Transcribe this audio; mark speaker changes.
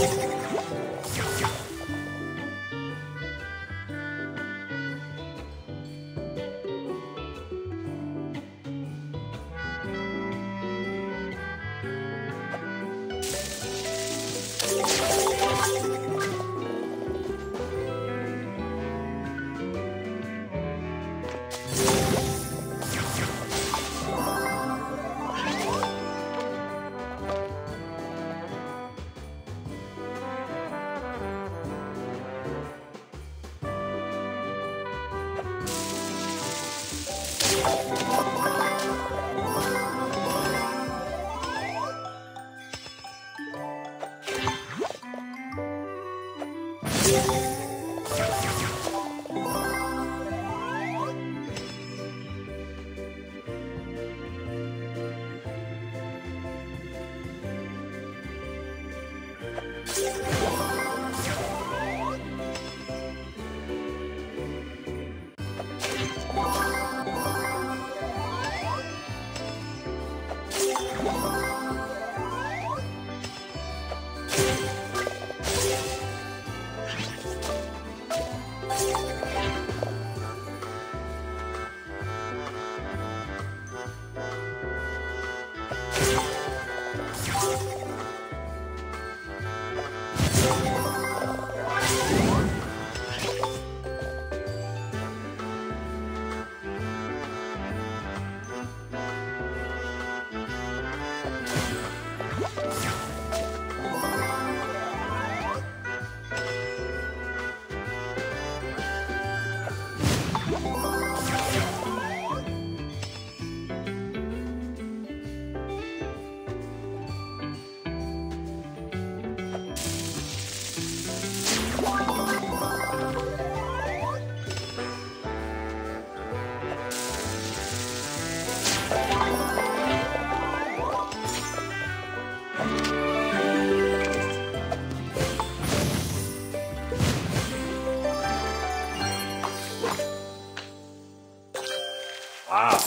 Speaker 1: Thank you. you you
Speaker 2: Wow.